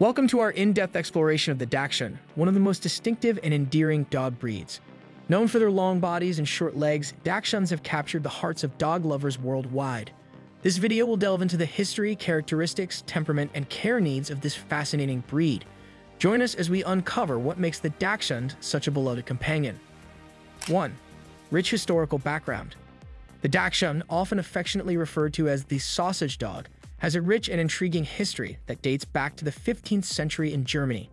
Welcome to our in-depth exploration of the Dachshund, one of the most distinctive and endearing dog breeds. Known for their long bodies and short legs, Dachshunds have captured the hearts of dog lovers worldwide. This video will delve into the history, characteristics, temperament, and care needs of this fascinating breed. Join us as we uncover what makes the Dachshund such a beloved companion. 1. Rich historical background. The Dachshund, often affectionately referred to as the sausage dog, has a rich and intriguing history that dates back to the 15th century in Germany.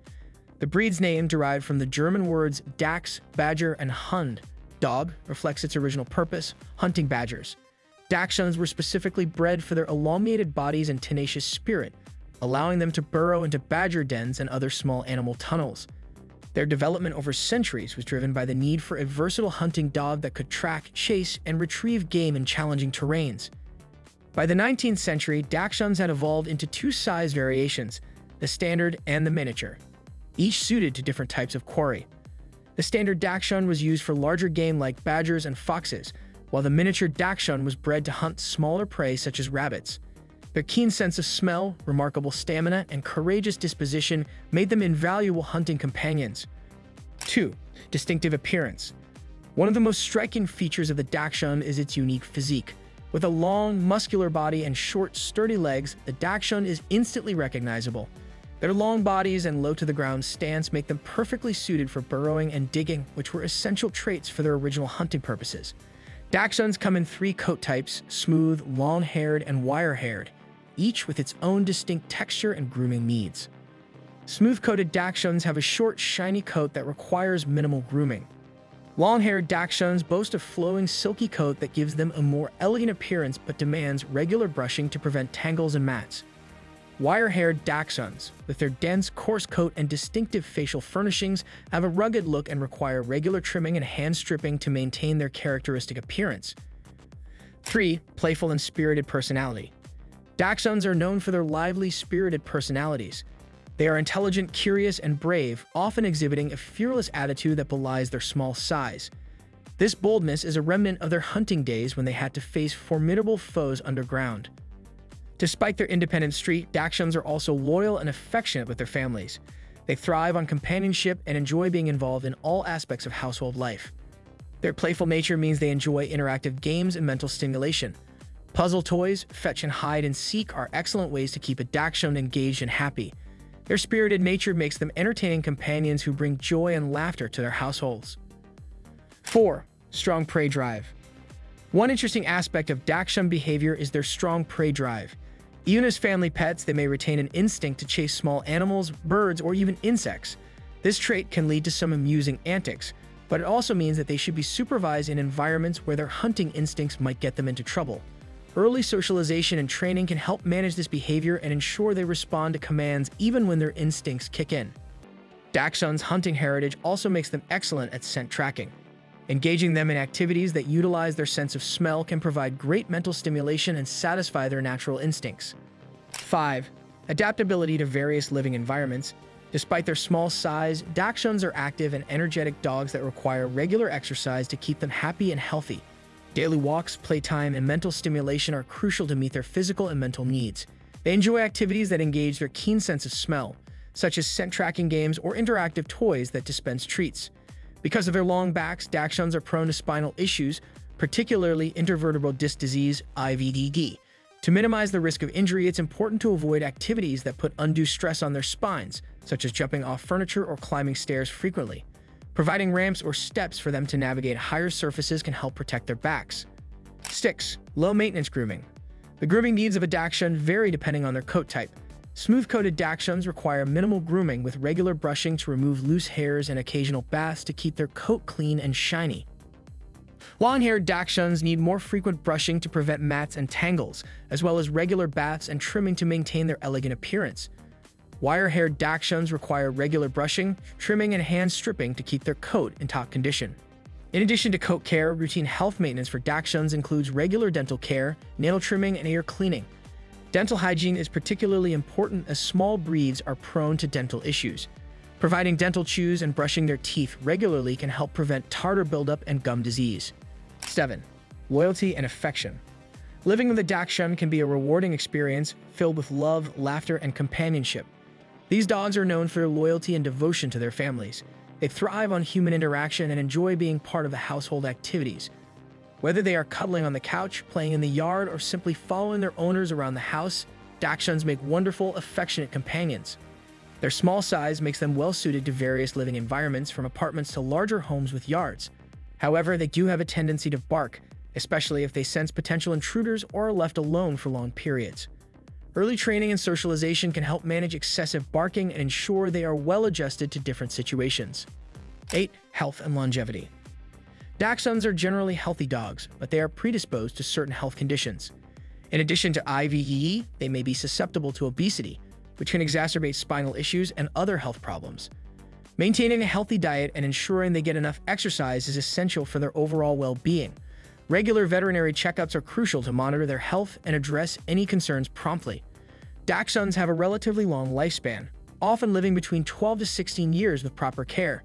The breed's name derived from the German words Dachs, badger, and Hund. Dog reflects its original purpose, hunting badgers. Dachshunds were specifically bred for their elongated bodies and tenacious spirit, allowing them to burrow into badger dens and other small animal tunnels. Their development over centuries was driven by the need for a versatile hunting dog that could track, chase, and retrieve game in challenging terrains. By the 19th century, Dachshunds had evolved into two size variations, the standard and the miniature, each suited to different types of quarry. The standard Dachshund was used for larger game like badgers and foxes, while the miniature Dachshund was bred to hunt smaller prey such as rabbits. Their keen sense of smell, remarkable stamina, and courageous disposition made them invaluable hunting companions. 2. Distinctive appearance. One of the most striking features of the Dachshund is its unique physique. With a long, muscular body and short, sturdy legs, the Dachshund is instantly recognizable. Their long bodies and low-to-the-ground stance make them perfectly suited for burrowing and digging, which were essential traits for their original hunting purposes. Dachshunds come in three coat types, smooth, long-haired, and wire-haired each with its own distinct texture and grooming needs. Smooth-coated Dachshunds have a short, shiny coat that requires minimal grooming. Long-haired Dachshunds boast a flowing, silky coat that gives them a more elegant appearance but demands regular brushing to prevent tangles and mats. Wire-haired Dachshunds, with their dense, coarse coat and distinctive facial furnishings, have a rugged look and require regular trimming and hand stripping to maintain their characteristic appearance. 3. Playful and spirited personality. Dachshunds are known for their lively, spirited personalities. They are intelligent, curious, and brave, often exhibiting a fearless attitude that belies their small size. This boldness is a remnant of their hunting days when they had to face formidable foes underground. Despite their independent streak, Dachshunds are also loyal and affectionate with their families. They thrive on companionship and enjoy being involved in all aspects of household life. Their playful nature means they enjoy interactive games and mental stimulation. Puzzle toys, fetch and hide and seek are excellent ways to keep a Dachshund engaged and happy. Their spirited nature makes them entertaining companions who bring joy and laughter to their households. 4. Strong prey drive. One interesting aspect of Dachshund behavior is their strong prey drive. Even as family pets, they may retain an instinct to chase small animals, birds, or even insects. This trait can lead to some amusing antics, but it also means that they should be supervised in environments where their hunting instincts might get them into trouble. Early socialization and training can help manage this behavior and ensure they respond to commands even when their instincts kick in. Dachshund's hunting heritage also makes them excellent at scent tracking. Engaging them in activities that utilize their sense of smell can provide great mental stimulation and satisfy their natural instincts. 5. Adaptability to various living environments. Despite their small size, Dachshunds are active and energetic dogs that require regular exercise to keep them happy and healthy. Daily walks, playtime, and mental stimulation are crucial to meet their physical and mental needs. They enjoy activities that engage their keen sense of smell, such as scent tracking games or interactive toys that dispense treats. Because of their long backs, Dachshunds are prone to spinal issues, particularly intervertebral disc disease, IVDD. To minimize the risk of injury, it's important to avoid activities that put undue stress on their spines, such as jumping off furniture or climbing stairs frequently. Providing ramps or steps for them to navigate higher surfaces can help protect their backs. 6. Low maintenance grooming. The grooming needs of a Dachshund vary depending on their coat type. Smooth-coated Dachshunds require minimal grooming with regular brushing to remove loose hairs and occasional baths to keep their coat clean and shiny. Long-haired Dachshunds need more frequent brushing to prevent mats and tangles, as well as regular baths and trimming to maintain their elegant appearance. Wire-haired Dachshunds require regular brushing, trimming, and hand stripping to keep their coat in top condition. In addition to coat care, routine health maintenance for Dachshunds includes regular dental care, nail trimming, and ear cleaning. Dental hygiene is particularly important as small breeds are prone to dental issues. Providing dental chews and brushing their teeth regularly can help prevent tartar buildup and gum disease. 7. Loyalty and affection. Living with a Dachshund can be a rewarding experience filled with love, laughter, and companionship. These dogs are known for their loyalty and devotion to their families. They thrive on human interaction and enjoy being part of the household activities. Whether they are cuddling on the couch, playing in the yard, or simply following their owners around the house, Dachshunds make wonderful, affectionate companions. Their small size makes them well suited to various living environments from apartments to larger homes with yards. However, they do have a tendency to bark, especially if they sense potential intruders or are left alone for long periods. Early training and socialization can help manage excessive barking and ensure they are well adjusted to different situations. 8. Health and longevity. Dachshunds are generally healthy dogs, but they are predisposed to certain health conditions. In addition to IVDD, they may be susceptible to obesity, which can exacerbate spinal issues and other health problems. Maintaining a healthy diet and ensuring they get enough exercise is essential for their overall well-being. Regular veterinary checkups are crucial to monitor their health and address any concerns promptly. Dachshunds have a relatively long lifespan, often living between 12 to 16 years with proper care.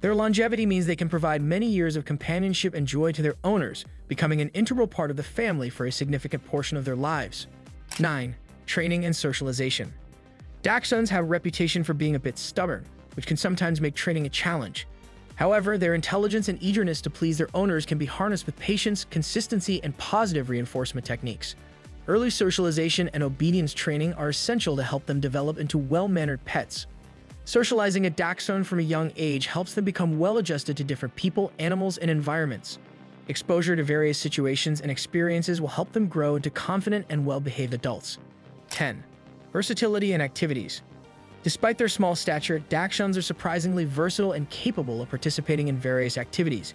Their longevity means they can provide many years of companionship and joy to their owners, becoming an integral part of the family for a significant portion of their lives. 9. Training and socialization. Dachshunds have a reputation for being a bit stubborn, which can sometimes make training a challenge. However, their intelligence and eagerness to please their owners can be harnessed with patience, consistency, and positive reinforcement techniques. Early socialization and obedience training are essential to help them develop into well-mannered pets. Socializing a Dachshund from a young age helps them become well-adjusted to different people, animals, and environments. Exposure to various situations and experiences will help them grow into confident and well-behaved adults. 10 versatility and activities. Despite their small stature, Dachshunds are surprisingly versatile and capable of participating in various activities.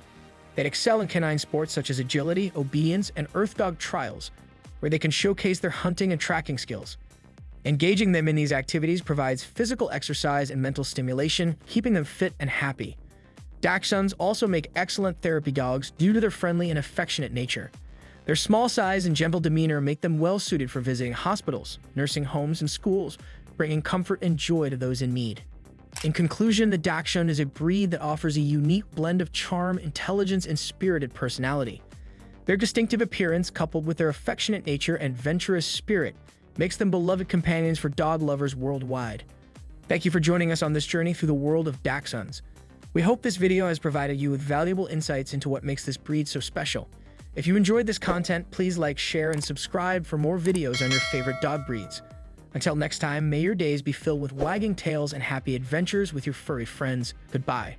They excel in canine sports such as agility, obedience, and earth dog trials, where they can showcase their hunting and tracking skills. Engaging them in these activities provides physical exercise and mental stimulation, keeping them fit and happy. Dachshunds also make excellent therapy dogs due to their friendly and affectionate nature. Their small size and gentle demeanor make them well suited for visiting hospitals, nursing homes, and schools, bringing comfort and joy to those in need. In conclusion, the Dachshund is a breed that offers a unique blend of charm, intelligence, and spirited personality. Their distinctive appearance, coupled with their affectionate nature and venturous spirit, makes them beloved companions for dog lovers worldwide. Thank you for joining us on this journey through the world of Dachshunds. We hope this video has provided you with valuable insights into what makes this breed so special. If you enjoyed this content, please like, share, and subscribe for more videos on your favorite dog breeds. Until next time, may your days be filled with wagging tails and happy adventures with your furry friends. Goodbye.